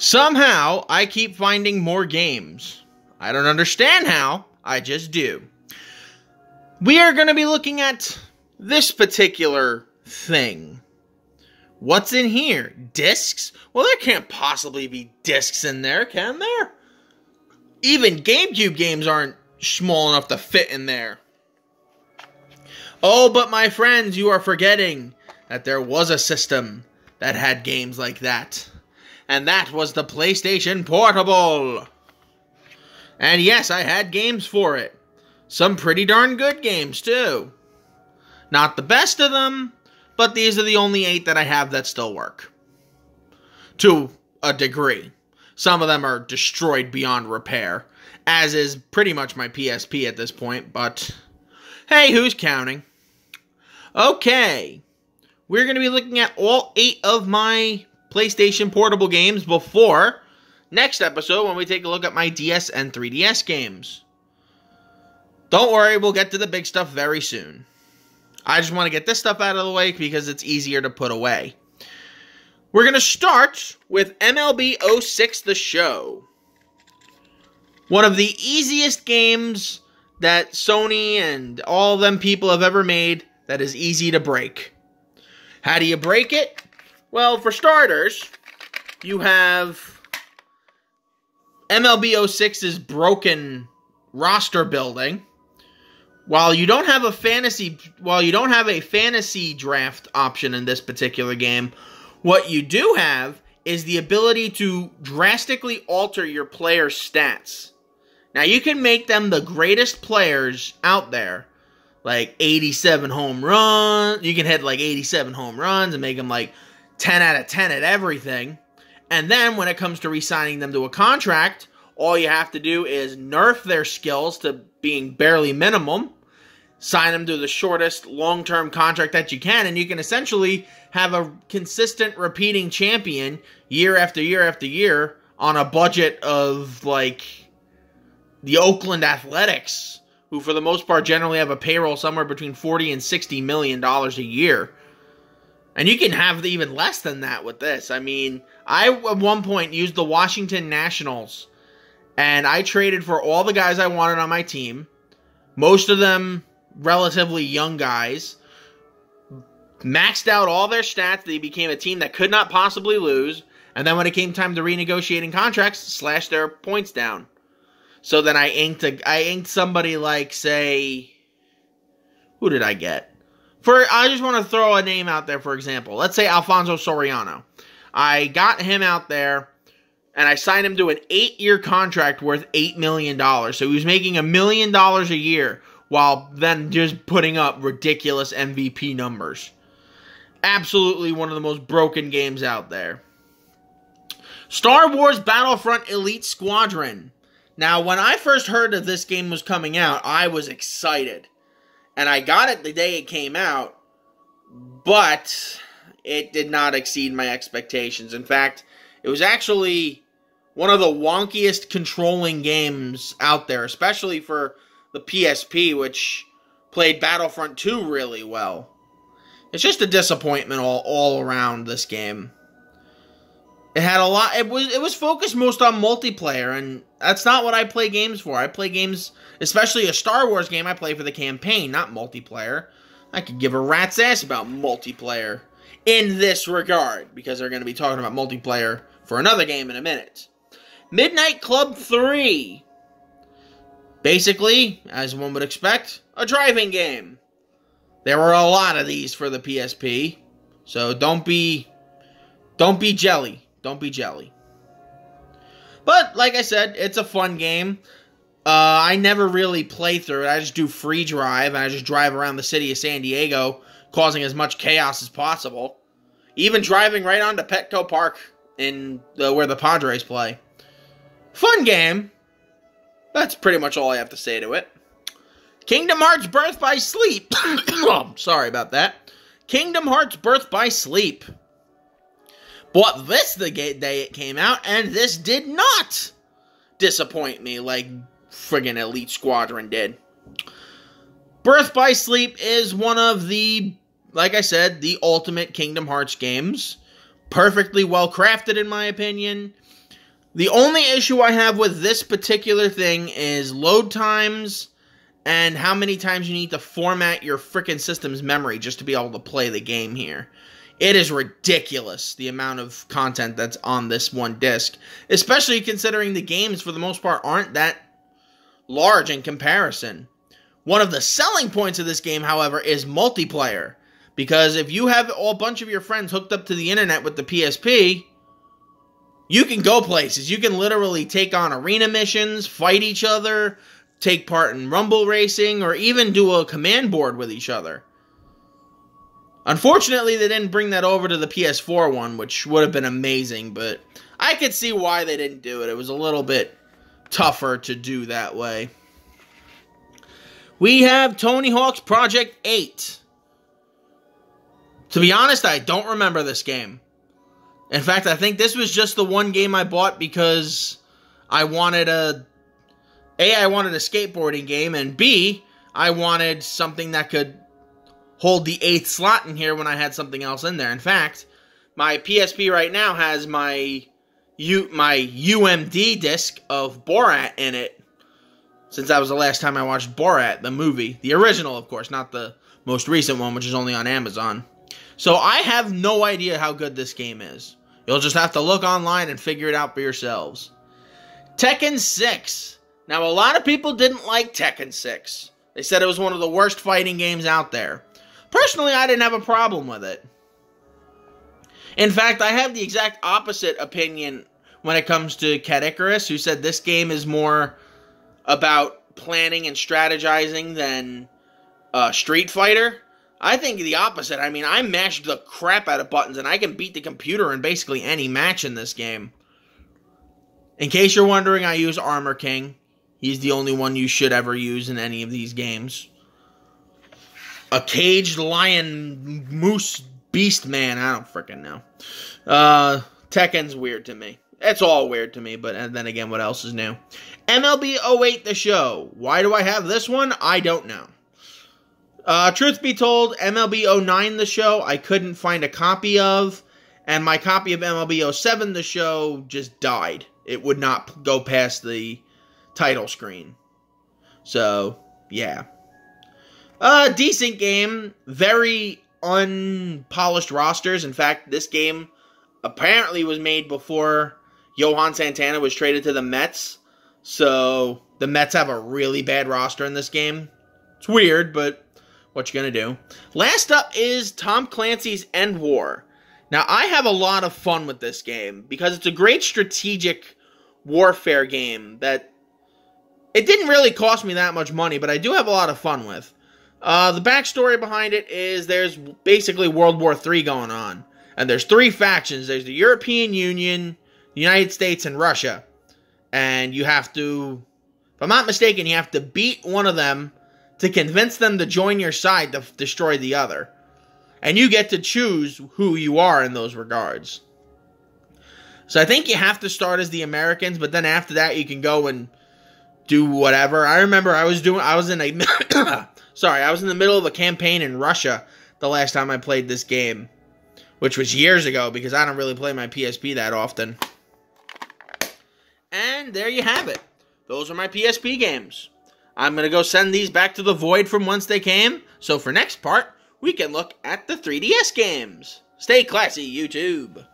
Somehow, I keep finding more games. I don't understand how, I just do. We are going to be looking at this particular thing. What's in here? Discs? Well, there can't possibly be discs in there, can there? Even GameCube games aren't small enough to fit in there. Oh, but my friends, you are forgetting that there was a system that had games like that. And that was the PlayStation Portable. And yes, I had games for it. Some pretty darn good games, too. Not the best of them, but these are the only eight that I have that still work. To a degree. Some of them are destroyed beyond repair, as is pretty much my PSP at this point, but hey, who's counting? Okay, we're going to be looking at all eight of my PlayStation Portable games before next episode when we take a look at my DS and 3DS games. Don't worry, we'll get to the big stuff very soon. I just want to get this stuff out of the way because it's easier to put away. We're going to start with MLB 06 The Show. One of the easiest games that Sony and all them people have ever made that is easy to break. How do you break it? Well, for starters, you have MLB 06's broken roster building while you don't have a fantasy while you don't have a fantasy draft option in this particular game, what you do have is the ability to drastically alter your player's stats. Now you can make them the greatest players out there, like 87 home runs. You can hit like 87 home runs and make them like 10 out of 10 at everything. And then when it comes to re-signing them to a contract, all you have to do is nerf their skills to being barely minimum sign them to the shortest long term contract that you can, and you can essentially have a consistent repeating champion year after year after year on a budget of like the Oakland Athletics, who for the most part generally have a payroll somewhere between 40 and 60 million dollars a year. And you can have even less than that with this. I mean, I at one point used the Washington Nationals and I traded for all the guys I wanted on my team. Most of them relatively young guys, maxed out all their stats. They became a team that could not possibly lose. And then when it came time to renegotiating contracts, slashed their points down. So then I inked a, I inked somebody like say, who did I get? For I just want to throw a name out there. For example, let's say Alfonso Soriano. I got him out there, and I signed him to an eight-year contract worth eight million dollars. So he was making a million dollars a year while then just putting up ridiculous MVP numbers. Absolutely one of the most broken games out there. Star Wars Battlefront Elite Squadron. Now, when I first heard that this game was coming out, I was excited. And I got it the day it came out, but it did not exceed my expectations. In fact, it was actually one of the wonkiest controlling games out there, especially for the PSP, which played Battlefront 2 really well. It's just a disappointment all, all around this game. It had a lot it was it was focused most on multiplayer and that's not what I play games for. I play games, especially a Star Wars game, I play for the campaign, not multiplayer. I could give a rat's ass about multiplayer in this regard because they're going to be talking about multiplayer for another game in a minute. Midnight Club 3 Basically, as one would expect, a driving game. There were a lot of these for the PSP, so don't be don't be jelly. Don't be jelly. But like I said, it's a fun game. Uh, I never really play through it. I just do free drive and I just drive around the city of San Diego, causing as much chaos as possible. Even driving right onto Petco Park in where the Padres play. Fun game. That's pretty much all I have to say to it. Kingdom Hearts Birth by Sleep. oh, sorry about that. Kingdom Hearts Birth by Sleep. Bought this the day it came out, and this did not disappoint me like friggin' Elite Squadron did. Birth by Sleep is one of the, like I said, the ultimate Kingdom Hearts games. Perfectly well crafted, in my opinion The only issue I have with this particular thing is load times and how many times you need to format your freaking system's memory just to be able to play the game here. It is ridiculous the amount of content that's on this one disc, especially considering the games for the most part aren't that large in comparison. One of the selling points of this game, however, is multiplayer. Because if you have a bunch of your friends hooked up to the internet with the PSP, you can go places. You can literally take on arena missions, fight each other, take part in rumble racing, or even do a command board with each other. Unfortunately, they didn't bring that over to the PS4 one, which would have been amazing, but I could see why they didn't do it. It was a little bit tougher to do that way. We have Tony Hawk's Project 8. To be honest, I don't remember this game. In fact, I think this was just the one game I bought because I wanted a A, I wanted a skateboarding game, and B, I wanted something that could hold the eighth slot in here when I had something else in there. In fact, my PSP right now has my U my UMD disc of Borat in it. Since that was the last time I watched Borat, the movie, the original, of course, not the most recent one, which is only on Amazon. So I have no idea how good this game is. You'll just have to look online and figure it out for yourselves. Tekken 6. Now, a lot of people didn't like Tekken 6. They said it was one of the worst fighting games out there. Personally, I didn't have a problem with it. In fact, I have the exact opposite opinion when it comes to Cat Icarus, who said this game is more about planning and strategizing than uh, Street Fighter. I think the opposite. I mean, I mashed the crap out of buttons and I can beat the computer in basically any match in this game. In case you're wondering, I use Armor King. He's the only one you should ever use in any of these games. A caged lion moose beast man. I don't freaking know. Uh, Tekken's weird to me. It's all weird to me, but and then again, what else is new? MLB 08 the show. Why do I have this one? I don't know. Uh, truth be told, MLB 09 the show, I couldn't find a copy of, and my copy of MLB 07 the show just died. It would not go past the title screen. So, yeah. A uh, decent game. Very unpolished rosters. In fact, this game apparently was made before Johan Santana was traded to the Mets. So, the Mets have a really bad roster in this game. It's weird, but what you gonna do? Last up is Tom Clancy's EndWar. Now, I have a lot of fun with this game because it's a great strategic warfare game that it didn't really cost me that much money, but I do have a lot of fun with. Uh, the backstory behind it is there's basically World War III going on, and there's three factions. There's the European Union, the United States, and Russia, and you have to, if I'm not mistaken, you have to beat one of them to convince them to join your side to destroy the other. And you get to choose who you are in those regards. So I think you have to start as the Americans, but then after that you can go and do whatever. I remember I was doing I was in a sorry, I was in the middle of a campaign in Russia the last time I played this game, which was years ago because I don't really play my PSP that often. And there you have it. Those are my PSP games. I'm going to go send these back to the void from whence they came. So for next part, we can look at the 3DS games. Stay classy, YouTube.